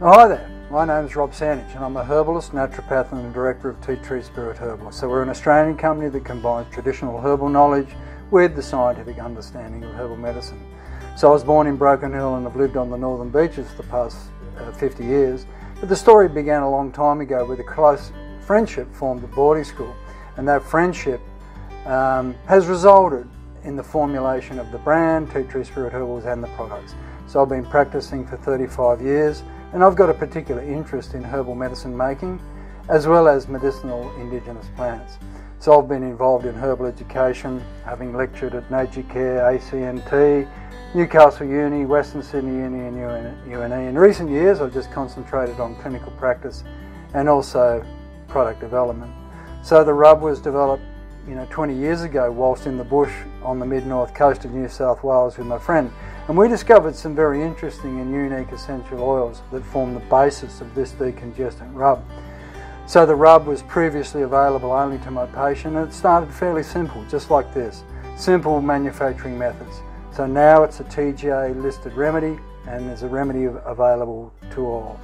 Hi there, my name is Rob Santich and I'm a herbalist, naturopath and the director of Tea Tree Spirit Herbal. So we're an Australian company that combines traditional herbal knowledge with the scientific understanding of herbal medicine. So I was born in Broken Hill and have lived on the northern beaches for the past uh, 50 years. But the story began a long time ago with a close friendship formed at boarding school and that friendship um, has resulted in the formulation of the brand, Tea Tree Spirit Herbals and the products. So I've been practicing for 35 years and I've got a particular interest in herbal medicine making as well as medicinal indigenous plants. So I've been involved in herbal education, having lectured at Nature Care, ACNT, Newcastle Uni, Western Sydney Uni and UNE. In recent years I've just concentrated on clinical practice and also product development. So the rub was developed you know 20 years ago whilst in the bush on the mid-north coast of New South Wales with my friend and we discovered some very interesting and unique essential oils that form the basis of this decongestant rub. So the rub was previously available only to my patient and it started fairly simple, just like this. Simple manufacturing methods. So now it's a TGA listed remedy and there's a remedy available to all.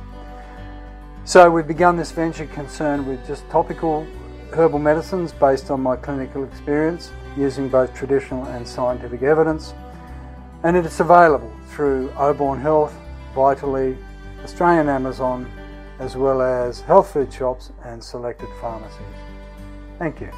So we've begun this venture concerned with just topical herbal medicines based on my clinical experience using both traditional and scientific evidence and it's available through Oborne Health, Vitally, Australian Amazon, as well as health food shops and selected pharmacies. Thank you.